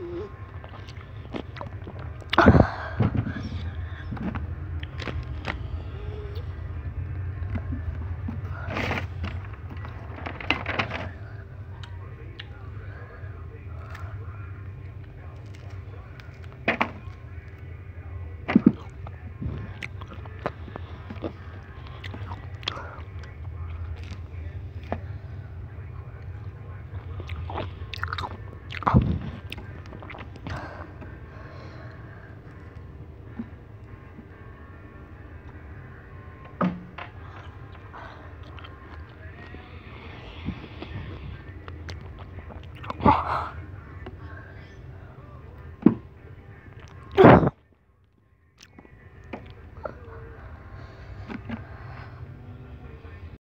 two Oh.